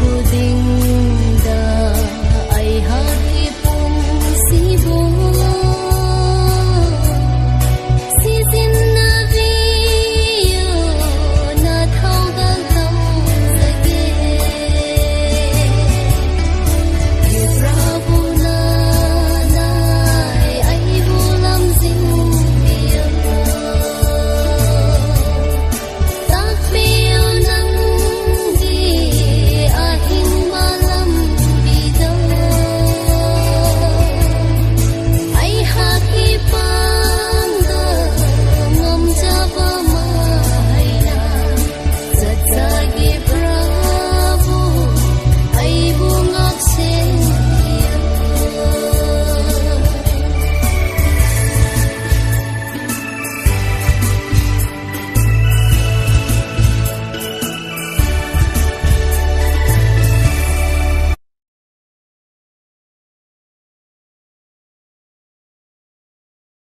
不定